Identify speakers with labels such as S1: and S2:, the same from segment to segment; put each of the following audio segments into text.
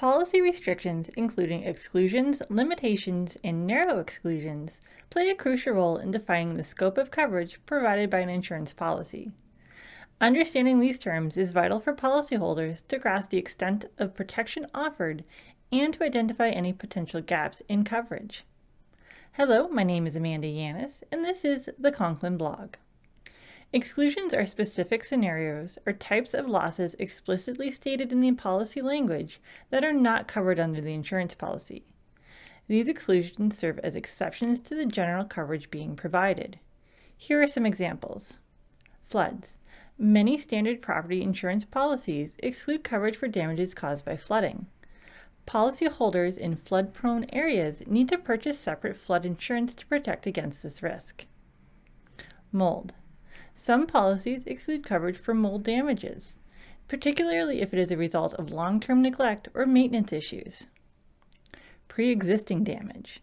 S1: Policy restrictions, including exclusions, limitations, and narrow exclusions, play a crucial role in defining the scope of coverage provided by an insurance policy. Understanding these terms is vital for policyholders to grasp the extent of protection offered and to identify any potential gaps in coverage. Hello, my name is Amanda Yaniz, and this is the Concklin blog. Exclusions are specific scenarios or types of losses explicitly stated in the policy language that are not covered under the insurance policy. These exclusions serve as exceptions to the general coverage being provided. Here are some examples. Floods. Many standard property insurance policies exclude coverage for damages caused by flooding. Policyholders in flood-prone areas need to purchase separate flood insurance to protect against this risk. Mold. Some policies exclude coverage for mold damages, particularly if it is a result of long-term neglect or maintenance issues. Pre-existing damage.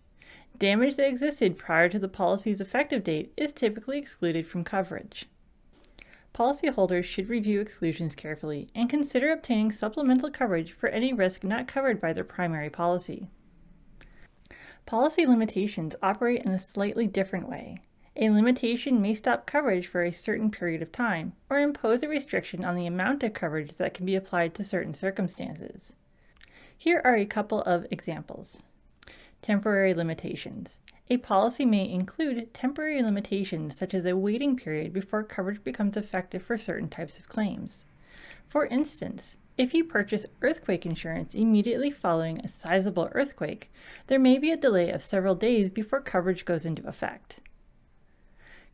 S1: Damage that existed prior to the policy's effective date is typically excluded from coverage. Policyholders should review exclusions carefully and consider obtaining supplemental coverage for any risk not covered by their primary policy. Policy limitations operate in a slightly different way. A limitation may stop coverage for a certain period of time or impose a restriction on the amount of coverage that can be applied to certain circumstances. Here are a couple of examples. Temporary limitations. A policy may include temporary limitations such as a waiting period before coverage becomes effective for certain types of claims. For instance, if you purchase earthquake insurance immediately following a sizable earthquake, there may be a delay of several days before coverage goes into effect.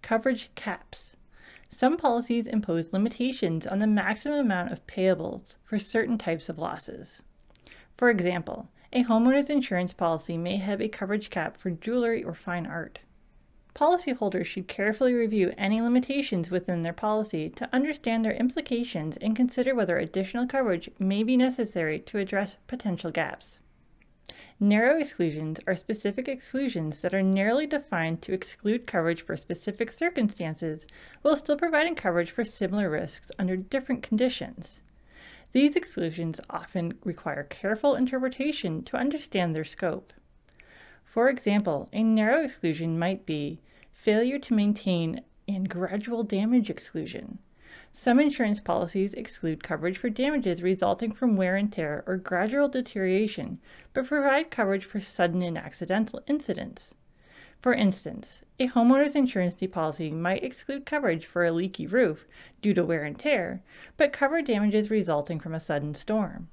S1: Coverage caps. Some policies impose limitations on the maximum amount of payables for certain types of losses. For example, a homeowner's insurance policy may have a coverage cap for jewelry or fine art. Policyholders should carefully review any limitations within their policy to understand their implications and consider whether additional coverage may be necessary to address potential gaps. Narrow exclusions are specific exclusions that are narrowly defined to exclude coverage for specific circumstances while still providing coverage for similar risks under different conditions. These exclusions often require careful interpretation to understand their scope. For example, a narrow exclusion might be failure to maintain and gradual damage exclusion. Some insurance policies exclude coverage for damages resulting from wear and tear or gradual deterioration, but provide coverage for sudden and accidental incidents. For instance, a homeowner's insurance policy might exclude coverage for a leaky roof due to wear and tear, but cover damages resulting from a sudden storm.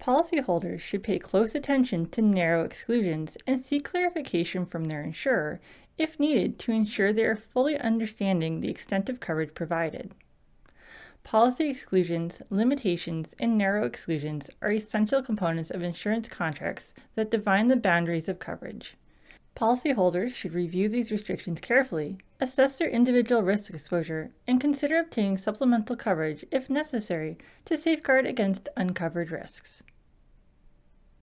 S1: Policyholders should pay close attention to narrow exclusions and seek clarification from their insurer if needed to ensure they are fully understanding the extent of coverage provided. Policy exclusions, limitations, and narrow exclusions are essential components of insurance contracts that define the boundaries of coverage. Policyholders should review these restrictions carefully, assess their individual risk exposure, and consider obtaining supplemental coverage if necessary to safeguard against uncovered risks.